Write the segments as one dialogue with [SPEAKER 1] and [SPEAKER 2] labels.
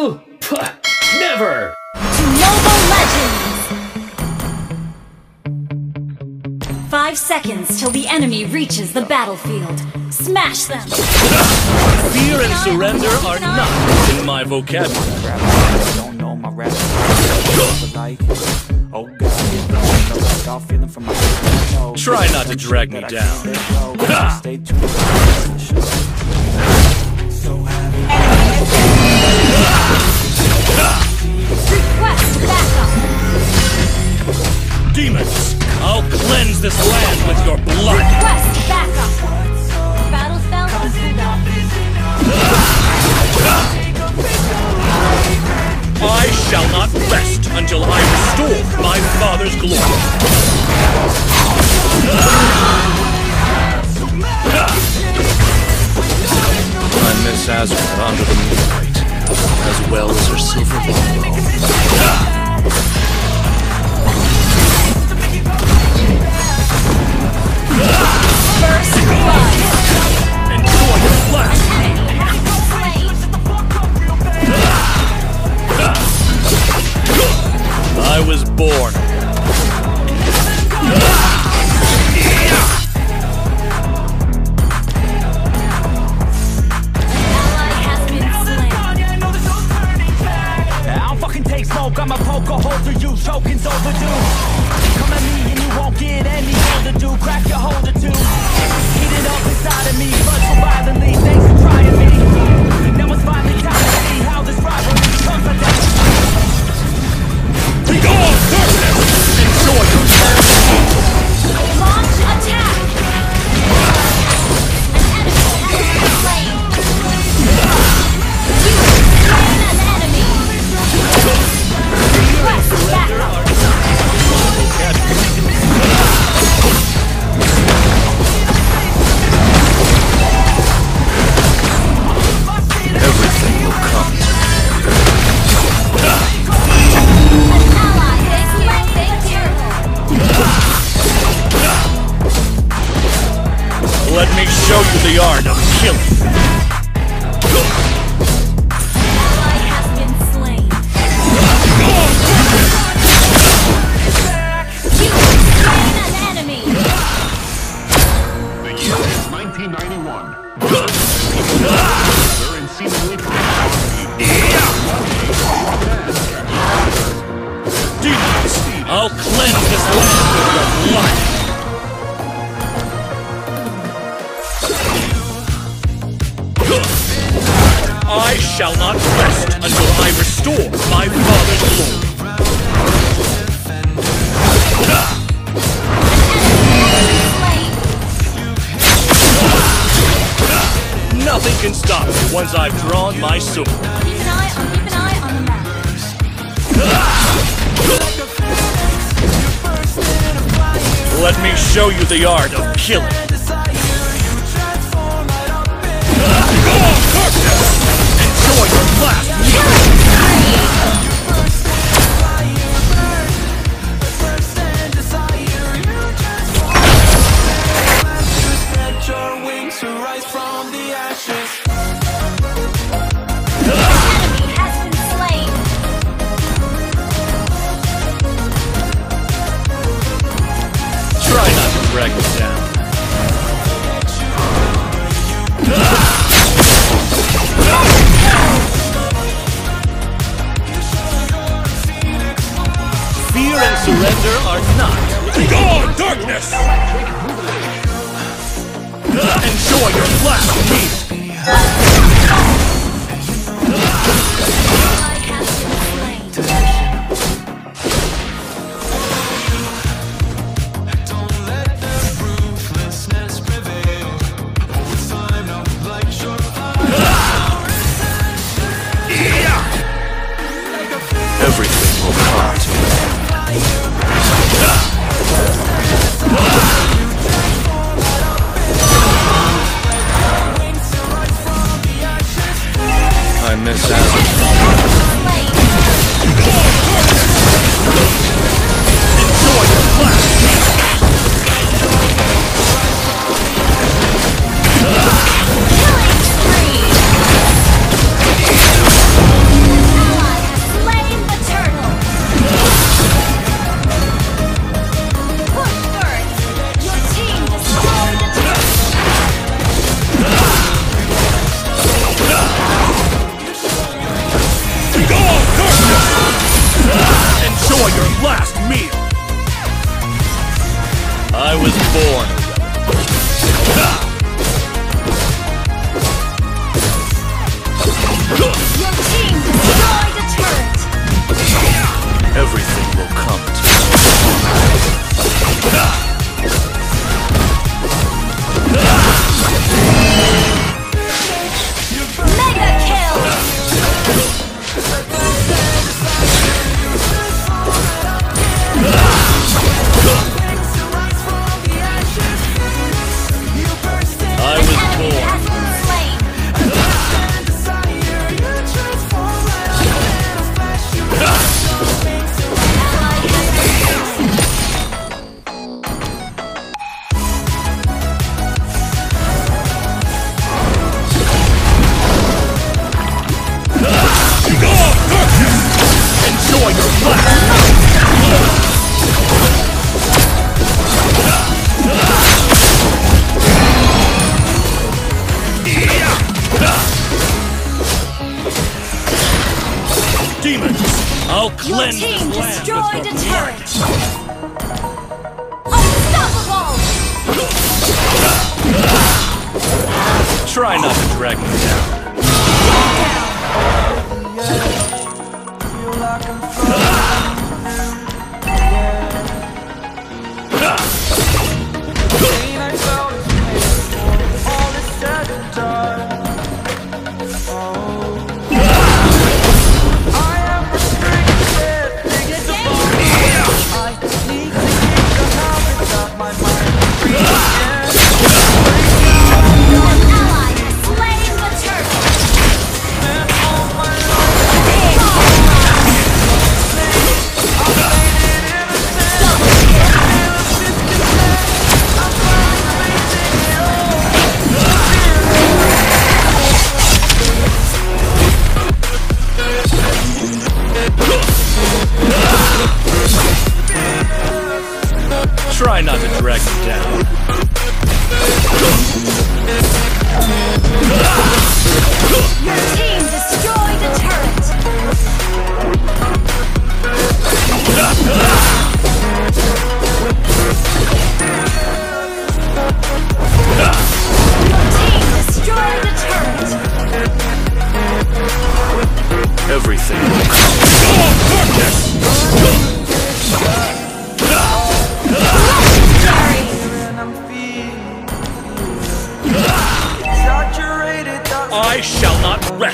[SPEAKER 1] Me? kneel? Puh, never!
[SPEAKER 2] to Mobile Legends! Five seconds till the enemy reaches the battlefield. Smash them!
[SPEAKER 3] Fear and surrender are not in my vocabulary.
[SPEAKER 4] My rap. But like, oh god, like all feeling from my head.
[SPEAKER 3] Try not to drag me down. With your blood.
[SPEAKER 2] Request backup! Battle spell on cooldown.
[SPEAKER 3] I shall not rest until I restore my father's glory. I miss Azeroth under the moonlight, as well as her silver bungalow. I'll cleanse this land with your blood. Shall not rest until I restore my father's glory. Nothing can stop me once I've drawn my sword.
[SPEAKER 2] Keep an eye on, keep an eye on the map.
[SPEAKER 3] Let me show you the art of killing. Not to drag me down. Fear and surrender are not. Go on, darkness! Enjoy your last meal. I miss Azeroth. I'll
[SPEAKER 2] Your
[SPEAKER 3] cleanse
[SPEAKER 2] team
[SPEAKER 3] this land
[SPEAKER 2] destroyed a
[SPEAKER 3] your
[SPEAKER 2] turret. Unstoppable.
[SPEAKER 3] Try not to drag me down.
[SPEAKER 2] An
[SPEAKER 3] Try not to drag me down.
[SPEAKER 2] Your team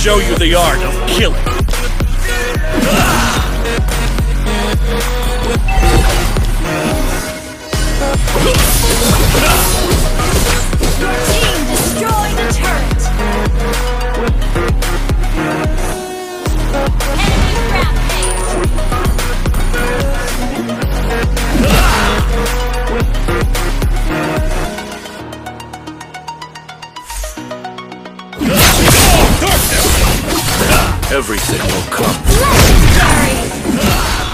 [SPEAKER 3] show you the art of killing.
[SPEAKER 2] Your
[SPEAKER 3] Everything will come.
[SPEAKER 2] Legendary!